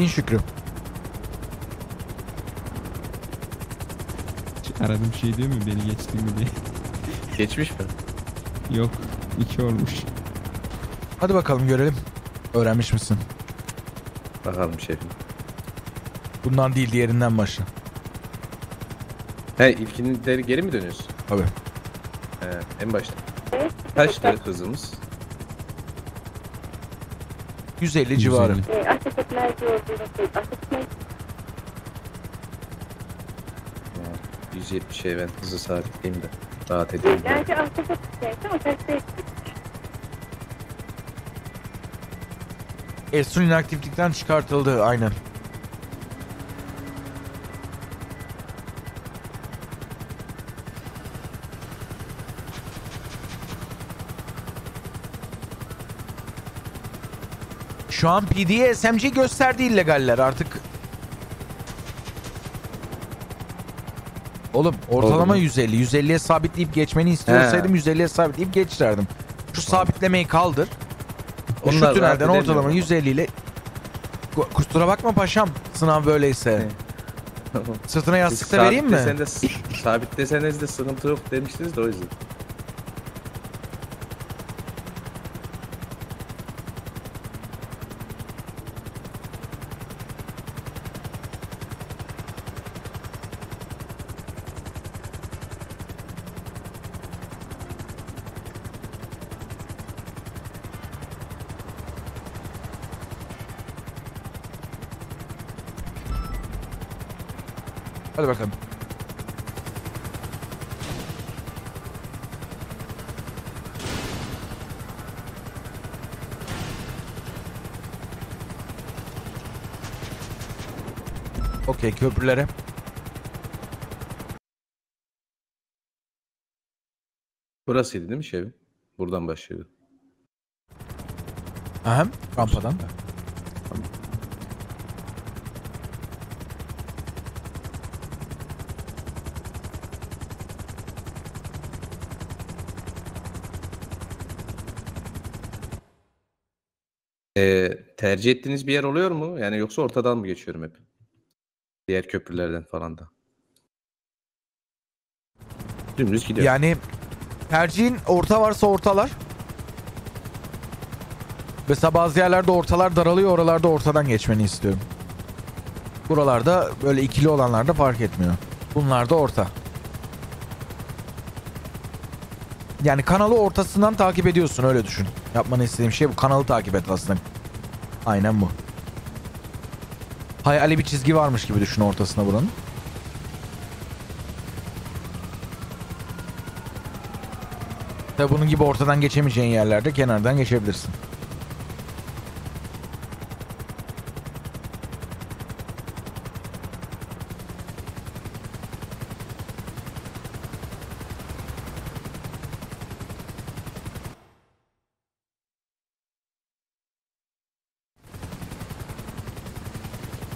İn Şükrü. Aradım şey diyor mu beni geçtin mi diye. Geçmiş mi? Yok. iki olmuş. Hadi bakalım görelim. Öğrenmiş misin? Bakalım şefim. Bundan değil diğerinden başla. He ilkini geri mi dönüyorsun? Tabii. He en başta. Kaçtı hızımız? 150 civarı. 150. E, ateş etmez yolculuğu. Ateş etmez. Ya, 170'e ben hızı sabitleyeyim de rahat edeyim. Gerçi ateş etmeyecekti ama teste ettik. Esun inaktiflikten çıkartıldı aynen. Şu an PD'ye SMG gösterdi illegaller artık. Oğlum ortalama Oldu mu? 150. 150'ye sabitleyip geçmeni istiyorsaydım 150'ye sabitleyip geçerdim. Şu sabitlemeyi kaldır. Onlar Şu tünelden ortalama ama. 150 ile Ku- Kusura bakma paşam sınav böyleyse. Sırtına yastık da vereyim mi? Sabitleseniz de sıkıntı yok demiştiniz de o yüzden. Hadi bakalım. Okey köprülere. Burasıydı değil mi şefim? Buradan başlıyordu. Ahem rampadan. Ee, tercih ettiğiniz bir yer oluyor mu? Yani yoksa ortadan mı geçiyorum hep? Diğer köprülerden falan da. Dümdüz gidiyor. Yani tercihin orta varsa ortalar. Mesela bazı yerlerde ortalar daralıyor oralarda ortadan geçmeni istiyorum. Buralarda böyle ikili olanlarda fark etmiyor. Bunlar da orta. Yani kanalı ortasından takip ediyorsun öyle düşün. Yapmanı istediğim şey bu. Kanalı takip et aslında. Aynen bu. Hayali bir çizgi varmış gibi düşün ortasına buranın. Tabi bunun gibi ortadan geçemeyeceğin yerlerde kenardan geçebilirsin.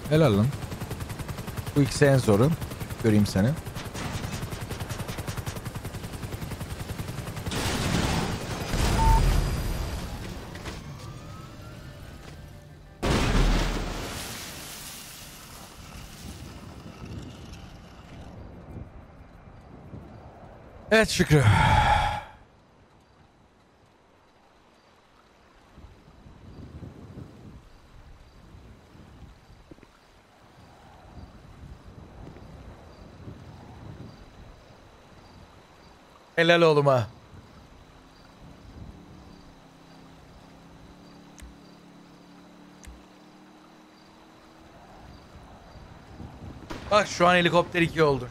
Helal lan. Bu ikisi en zoru. Göreyim seni. Evet Şükrü. Helal oğluma. Bak şu an helikopter 2 oldu.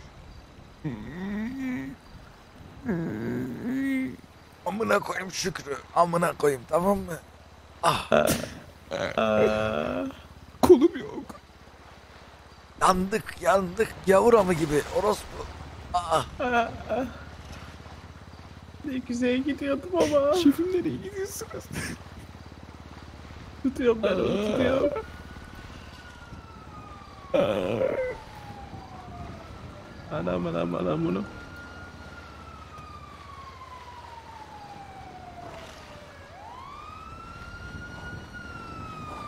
Amına koyayım Şükrü. Amına koyayım tamam mı? Ah. Kolum yok. Yandık yandık yavur amı gibi orospu. Ah. Ne güzel gidiyordum ama. Şefim nereye gidiyorsunuz? tutuyorum ben onu tutuyorum. Anam anam anam bunu.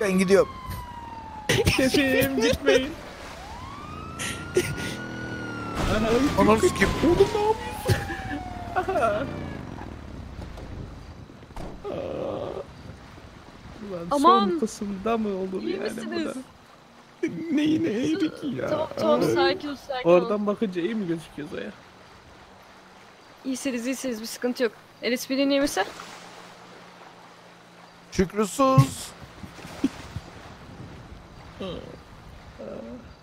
Ben gidiyorum. Şefim gitmeyin. Ananı sikeyim. Oğlum ne yapıyorsun? Ulan Aman! son kısımda mı olur İyi yani bu da? Neyi ne peki ya? Tamam tamam sakin ol sakin ol. Oradan bakınca iyi mi gözüküyor Zoya? İyisiniz iyisiniz bir sıkıntı yok. LSP'nin iyi misin? Şükrüsüz.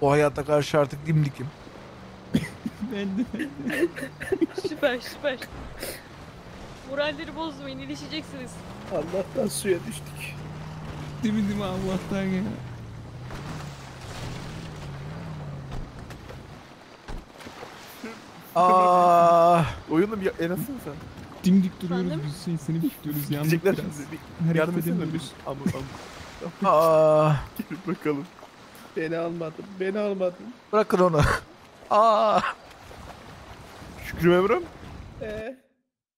Bu hayata karşı artık dimdikim. Ben de. Süper süper. Moralleri bozmayın iyileşeceksiniz. Allah'tan suya düştük. Değil mi değil mi Allah'tan ya. Aa, Oyunum ya en azından sen. Dimdik duruyoruz Efendim? biz şey seni bekliyoruz yalnız Gidecekler biraz. şimdi. Hareket Yardım etsene edemiyoruz. bir. Ama ama. aa, Gelin bakalım. Beni almadın, beni almadın. bırakın onu. Aa, Şükrü Memram. Ee,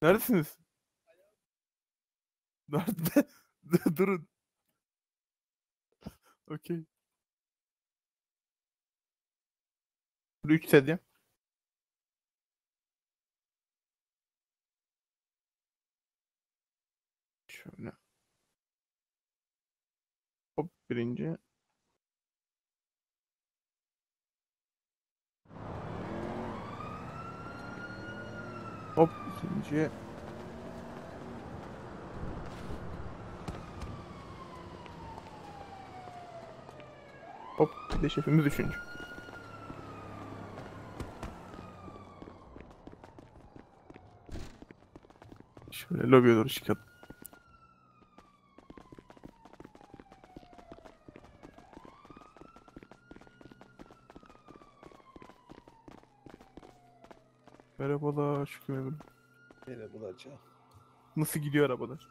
Neredesiniz? Nerede? Durun. Okey. 3 sedye. Şöyle. Hop birinci. Hop ikinci. Hop bir de şefimiz üçüncü. Şöyle lobiye doğru çıkalım. Merhabalar Şükrü Memur. beni bulacağım. Nasıl gidiyor arabalar?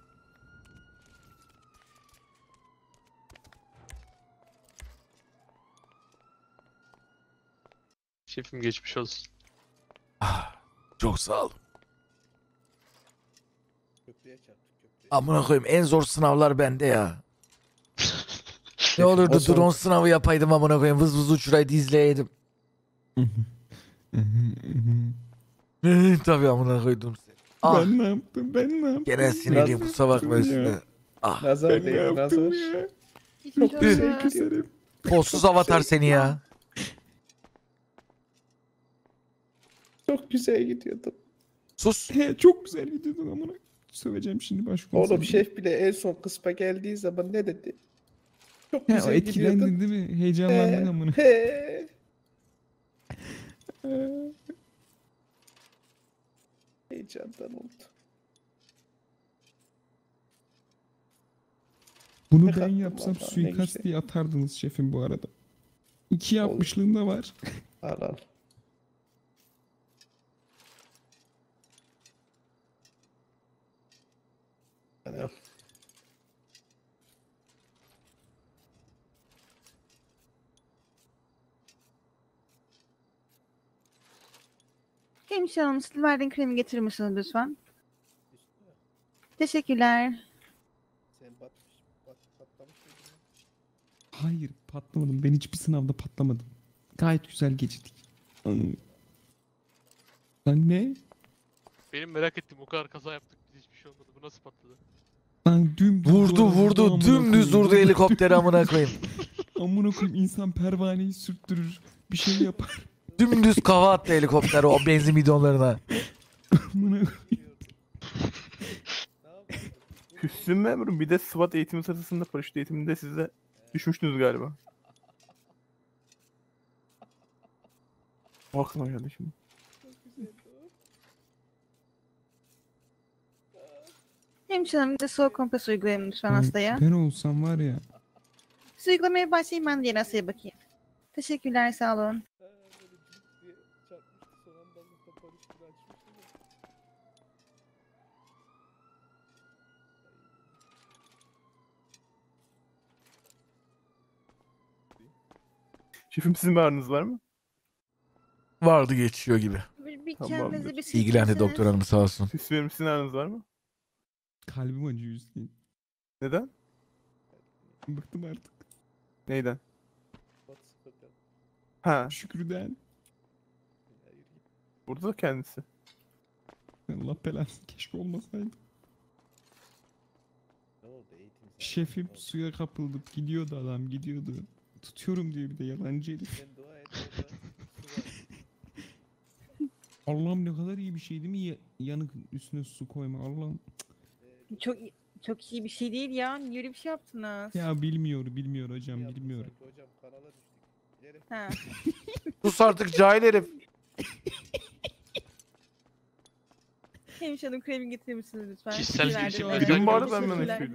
Şefim geçmiş olsun. çok sağ olun. Köprüye çarptık köprüye. Amına koyayım en zor sınavlar bende ya. Ne olurdu Nasıl? drone sınavı yapaydım amına koyayım vız vız uçuraydı izleyeydim. Tabii amına koydum seni. Ah Ben ne yaptım ben ne yaptım? gene sinirliyim kusura bakma Ya. üstüne. Ah Nazar Ben ne değil, yaptım nazar. ya? Çok Çok güzel. güzel gidiyor. kolsuz avatar seni ya. Çok güzel gidiyordum. Sus. He, çok güzel gidiyordun amına. Söveceğim şimdi başkomiserim. Oğlum şef bile en son kısma geldiği zaman ne dedi? Çok He, o güzel gidiyordun. etkilendin değil mi? Heyecanlandın amına. He. Heyecandan oldu. Bunu Ne ben yapsam suikast diye atardınız şefim bu arada. İki yapmışlığım da var. Al al. Hemşire Hanım, Silverden kremi getirir misiniz lütfen? Teşekkürler. Sen bat, patlamış mıydın? Hayır patlamadım. Ben hiçbir sınavda patlamadım. Gayet güzel geçtik. Anladım. Lan ne? Benim merak ettiğim o kadar kaza yaptık biz hiçbir şey olmadı. Bu nasıl patladı? Lan dümdüz Vurdu vurdu dümdüz vurdu helikopteri amına koyayım. Amına koyayım insan pervaneyi sürttürür. Bir şey yapar. Dümdüz kava attı helikopter o benzin bidonlarına. Hüsnü Memur'un bir de SWAT eğitimi sırasında paraşüt eğitiminde siz de düşmüştünüz galiba. O aklıma geldi şimdi. Hemşire Hanım, bir de soğuk kompres uygulayalım lütfen hastaya. Ben olsam var ya. Siz uygulamaya başlayayım, ben diğer hastaya bakayım. Teşekkürler, sağ olun. Ha, böyle cık diye çarpmıştı, son anda Allah'tan paraşütünü açmıştı da. Şefim sizin bir ağrınız var mı? Vardı geçiyor gibi. Bir, bir Tamamdır. kendinize bir İlgilendi silkinseniz. doktor hanım sağ olsun. Memur sizin ağrınız var mı? Kalbim acıyor Hüseyin. Neden? Bıktım artık. Neyden? Ha, Şükrü'den. burada da kendisi. Allah belanı keşke olmasaydı. Şefim suya kapıldık gidiyordu adam gidiyordu. Tutuyorum diyor bir de yalancı herif. Allah'ım ne kadar iyi bir şey değil mi? Ya- yanık üstüne su koyma Allah'ım. Çok çok iyi bir şey değil ya. Niye öyle bir şey yaptınız? Ya bilmiyor bilmiyor hocam bilmiyor. Ha. Sus artık cahil herif. Hemşire hanım kremi getirir misiniz lütfen? Kişisel Rica gelişim Gün bu arada ben Teşekkürler.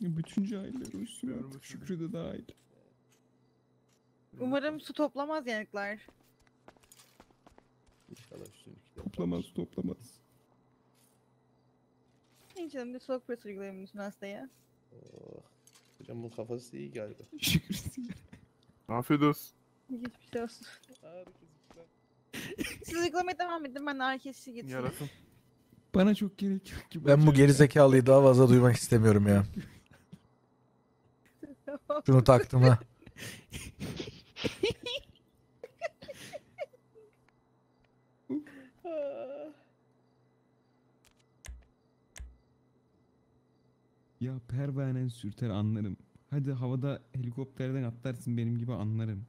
Bütün cahiller artık Şükrü de dahil. Umarım su toplamaz yanıklar. Toplamaz toplamaz. Hemşire hanım bir soğuk pres uygulayalım lütfen hastaya. Hocam bu kafası iyi galiba. Afiyet olsun. Geçmiş olsun. Siz uygulamaya devam edin ben ağrı kesici getireyim. Yarasın. Bana çok gerek yok ki. Ben bu gerizekalıyı daha fazla duymak istemiyorum ya. Şunu taktım ha. Ya pervanen sürter anlarım. Hadi havada helikopterden atlarsın benim gibi anlarım.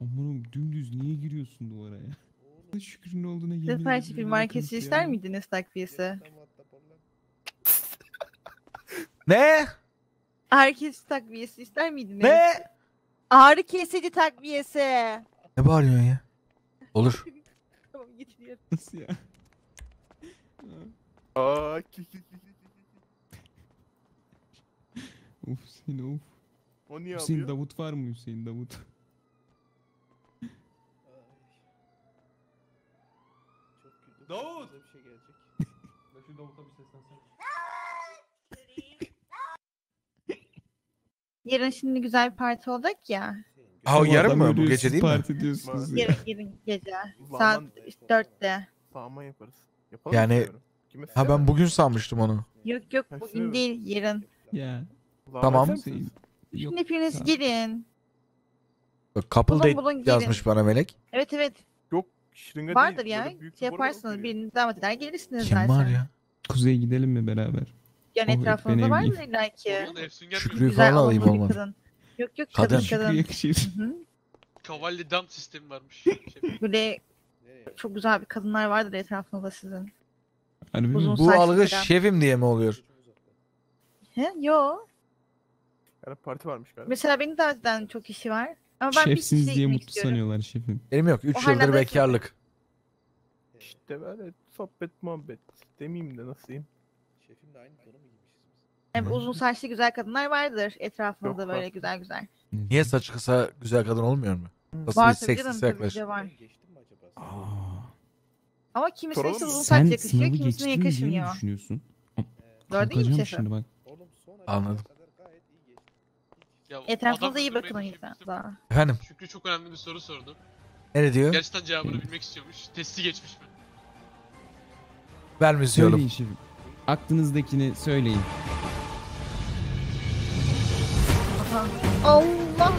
Amanım dümdüz niye giriyorsun duvara ya? Şükrün olduğuna yemin bana market kanıt ister miydiniz takviyesi? Ne? Kesici takviyesi ister miydiniz? Ne? Ağrı kesici takviyesi. Ne bağırıyorsun ya? Olur. Tamam getiriyorum. Nasıl ya? Aa, ki ki ki of Hüseyin of. O niye Hüseyin alıyor? Davut var mı Hüseyin Davut? Davut! Bir şey gelecek. Yarın şimdi güzel bir parti olacak ya. Ha o yarın mı? Bu gece değil mi? Parti diyorsunuz ya. Yarın, yarın gece. Saat işte dörtte. Sağma yaparız. Yapalım Yani-. Kime Ha ben bugün sanmıştım onu. Yok yok Ha, bugün değil yarın. Ya Tamam. yapar mısınız? Hüseyin. Yok. Şimdi hepiniz sağ- gelin. Couple Bulun, date bulun, gelin. yazmış bana Melek. Evet evet Yok şırınga vardır değil. ya. böyle büyük Şey bir boru yaparsınız birini davet eder gelirsiniz Kim zaten. var ya? Kuzey'e gidelim mi beraber? Yani Oh, etrafınızda var mı illa ki? Oğlum Efsünger Şükrü- bir Güzel falan alayım bir olmadı. kadın. Yok yok Kadın. kadın Şükrü yakışır. Kavalli dam sistemi varmış. Şey, Böyle çok güzel bir kadınlar vardır etrafınızda sizin. Mi? Uzun Bu algı falan. şefim diye mi oluyor? He? Yo. Yani parti varmış galiba. Mesela beni davet eden çok kişi var. Ama ben bir Şefsiniz kişiyle diye gitmek mutlu istiyorum. sanıyorlar şefim. Benim yok. 3 O yıldır bekarlık. İşte böyle sohbet muhabbet demeyeyim de nasıl diyeyim. Şefimle aynı biz? Yani uzun saçlı güzel kadınlar vardır etrafınızda Yok, böyle var. güzel güzel. Niye saçı kısa güzel kadın olmuyor mu? Nasıl Var bir tabii canım seksist tabii ki de var. Ama kimisine Soralım işte mı? uzun saç sen yakışıyor, sınavı kimisine geçtin diye mi yakışmıyor. düşünüyorsun? Doğru değil mi şefim? şimdi bak. Oğlum son Anladım. iyi. Ya, Etrafınıza adam iyi bakın o yüzden düşünmüştüm. daha. Efendim Şükrü çok önemli bir soru sordu. ne diyor? Gerçekten cevabını bilmek istiyormuş. Testi geçmiş mi? Yolum. Söyleyin şefim. Aklınızdakini söyleyin. Aha. Allah!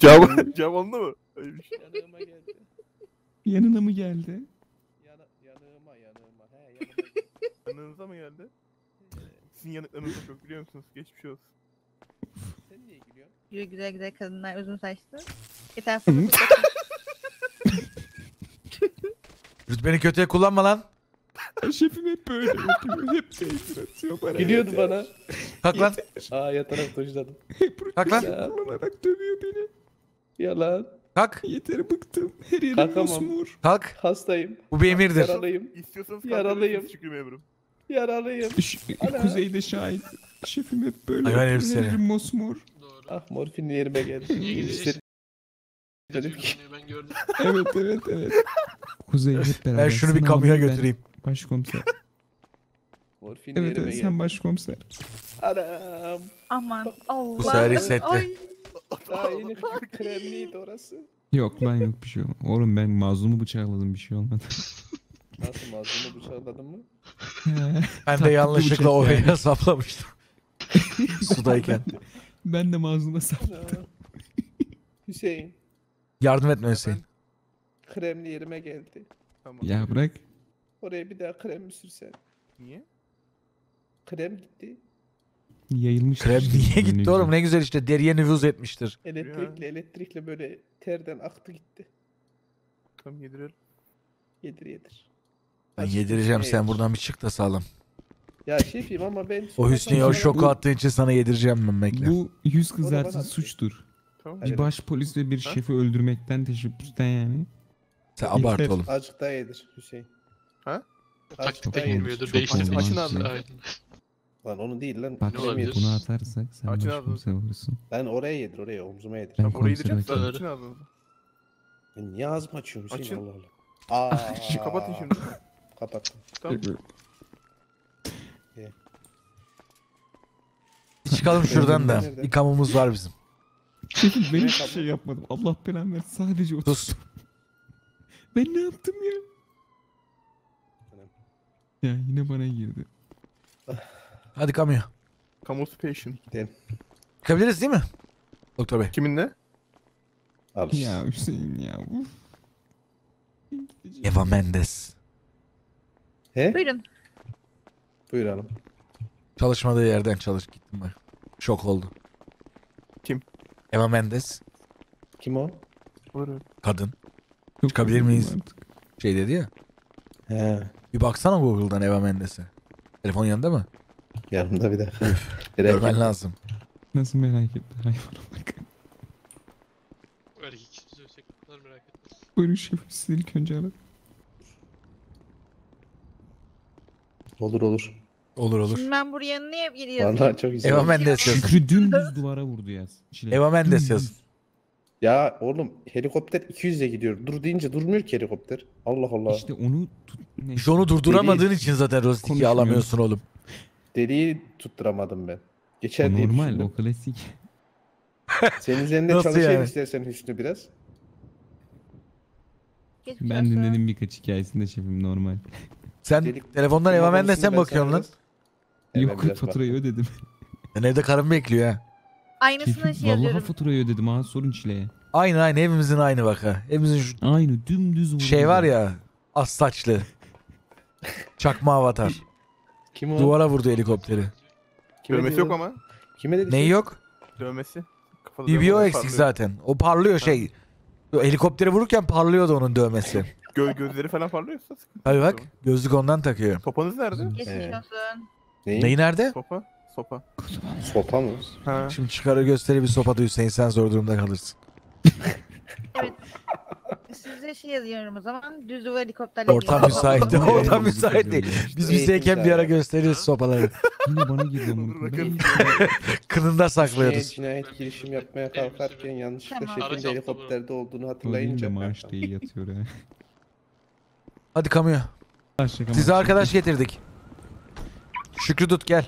Cevap, cevap alındı mı? Yanığıma geldi. Yanına mı geldi? Yana, yanığıma yanığıma. He yanıma geldi. Yanınıza mı geldi? Sizin yanıklarınız çok biliyor musunuz? Geçmiş olsun. Sen niye gülüyorsun? Güzel güzel güzel kadınlar uzun saçlı. Bakın. Rütbeni kötüye kullanma lan. Şefim hep böyle yapıyor. Hep atıyor bana. Gülüyordu bana. Kalk lan. Aa yatarak dojladım. Hep Kalk lan. Ya. kullanarak dövüyor beni. Yalan. Kalk. Yeter bıktım. Her yerim Kalkamam. mosmor. Kalk. Hastayım. Bu bir emirdir. Yaralıyım. İstiyorsanız Yaralıyım. Şükrü memurum. Yaralıyım. Ş- Ana. Kuzeyde şahit. Şefim hep böyle yapıyor. herif Her yerim mosmor. Doğru. Ah morfin yerime geldi. Niye ki. Ben gördüm. Evet evet evet. Kuzey hep beraber. Ben şunu bir kamuya ben götüreyim. Başkomiser. Morfin Evet evet sen başkomiser. Anam. Aman Allah. sefer hissetti. Ay, Daha yeni kremliydi orası. Yok lan yok bir şey olmadı. Oğlum ben mazlumu bıçakladım bir şey olmadı. Nasıl mazlumu bıçakladın mı? Ben de yanlışlıkla oraya yani. saplamıştım. Sudayken. Ben de mazluma sap. Ana. Hüseyin. Yardım etme Hüseyin. Kremli yerime geldi. Tamam. Ya bırak. Oraya bir daha krem mi sürsen? Niye? Krem gitti. Yayılmış. Krem niye Ne gitti güzel. oğlum ne güzel işte deriye nüfuz etmiştir. Elektrikle elektrikle böyle terden aktı gitti. Tamam yediriyorum. Yedir yedir. Ben Açık yedireceğim sen yedir. buradan bir çık da sağlam. Ya şefim ama ben... O Hüsnü'ye o şoku attığın için sana yedireceğim ben bekle. Bu yüz at. suçtur. Tamam. Bir baş polis ve bir Ha? şefi öldürmekten teşebbüsten yani. Sen abart oğlum. Azıcık daha yedir Hüseyin. Ha? Taktikte Çok girmiyordur. çok Değişti. olmaz Açın ya. Aynen. Lan onu değil lan. Bak olabilir? bunu atarsak sen Açın başkomiser olursun. Lan oraya yedir oraya omzuma yedir. Ben Tamam orayı komisere yedireceğim. bakayım. Sen açın ağzını. Ben niye ağzımı açıyorum Hüseyin Açın. Allah Allah. Aa, Şu kapatın şimdi. Kapattım. Tamam. Bir çıkalım şuradan da. Nerede? Bir kamumuz var bizim. Ben hiçbir şey yapmadım. Allah belanı versin. Sadece o. Sus. Ben ne yaptım ya? Ya yine bana girdi. Hadi kamuya. Kamu patient. Çıkabiliriz değil mi? Doktor bey. Kiminle? Al. Ya Hüseyin ya. Uf. Eva Mendes. He? Buyurun. Buyur hanım. Çalışmadığı yerden çalış gittim ben. Şok oldu. Kim? Eva Mendes. Kim o? Buyurun. Kadın. Çok Çıkabilir miyiz? artık. Şey dedi ya. He. Bir baksana Google'dan Eva Mendes'e. Telefon yanında mı? Yanımda bir dakika. Görmen lazım. Nasıl merak etti hayvana bak. Erkek istiyorsak bunlar merak etmez. Buyurun şefim sizi ilk önce ara. Olur olur. Olur olur. Şimdi ben buraya ne yazayım? Vallahi çok güzel. Eva. Mendes yazın. Şükrü dümdüz duvara vurdu yaz. Çile. Eva Mendes Dümdüz. Ya oğlum helikopter 200'e gidiyor. Dur deyince durmuyor ki helikopter. Allah Allah. İşte onu tut... Neyse. Onu durduramadığın Deli. için zaten Rostik'i Konuşmuyorum. alamıyorsun oğlum. Deliği tutturamadım ben. Geçer O diye normal düşündüm. o klasik. Senin üzerinde Nasıl çalışayım yani? istersen Hüsnü biraz. Geçmiş Ben olsun. dinledim birkaç hikayesinde şefim normal. Sen Delik- telefondan Eva Bunun Mendes'e konusunu mi ben bakıyorsun lan? Yok faturayı ödedim. Ben evde karım bekliyor ha. Aynısını şey vallahi yazıyorum. faturayı ödedim ha sorun çileye. Aynı aynı evimizin aynı bak ha. Evimizin şu Aynı dümdüz vurdu. şey var ya. Az saçlı. Çakma avatar. Kim o? Duvara vurdu helikopteri. Kime Dövmesi diyor? yok ama. Kime dedi? Neyi yok? Dövmesi. Kafada BBO dövmeler eksik parlıyor. zaten. O parlıyor şey. Helikopteri vururken parlıyordu onun dövmesi. Gö gözleri falan parlıyorsa sıkıntı Tabii bak gözlük ondan takıyor. Sopanız nerede? Geçmiş Ee. olsun. Neyi? Neyi nerede? Sopa. Sopa. Sopa mı? Ha. Şimdi çıkarır gösteri bir sopa da Hüseyin sen zor durumda kalırsın. Size şey yazıyorum o zaman. Düz duvar helikopterle Ortam ilgili. müsait değil. Evet, Ortam evet, müsait evet, değil. evet. Biz bizdeyken bir ara gösteriyoruz sopaları. Yine bana koyayım. bakalım. Kınında Şeye saklıyoruz. cinayet girişim yapmaya kalkarken yanlışlıkla Tamam. şefin de helikopterde olduğunu değil de hatırlayınca. maaş değil yatıyor ha. Hadi kamuya. Size arkadaş getirdik. Şükrü Dut gel.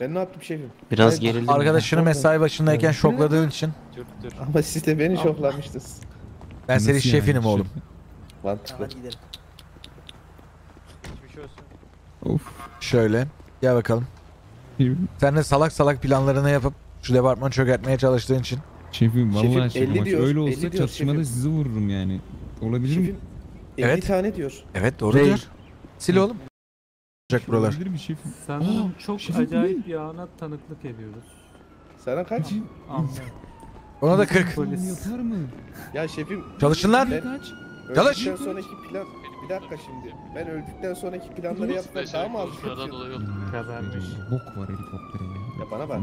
Ben ne yaptım şefim? Biraz Hayır, gerildim. Arkadaşını mesai başındayken Evet. şokladığın için Dur dur. Ama siz de beni şoklamıştınız. ben senin yani? şefinim oğlum. Mantıklı. Of. Şöyle. Gel bakalım. Sen de salak salak planlarını yapıp şu departmanı çökertmeye çalıştığın için. Şefim vallahi Şefim, şefim 50 bak diyor, öyle 50 olsa çatışmada şefim. sizi vururum yani. Olabilir mi? Şefim 50 Evet. tane diyor. Evet doğru Değil. diyor. Sil oğlum. Olacak buralar. Sanırım Aa, çok şefim acayip bir ana tanıklık ediyoruz. Sana kaç? Ona da 40. Polis. Yatar mı? Ya şefim Çalışın lan. Ben- Kaç? Çalış. öldükten sonraki plan... Bir dakika şimdi. Ben öldükten sonraki planları yapsam daha mı az Konuşmalardan dolayı yok. Kadarmış. Bok var helikoptere ya. Ya bana bak.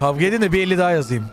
Kavga edin de bir 50 daha yazayım.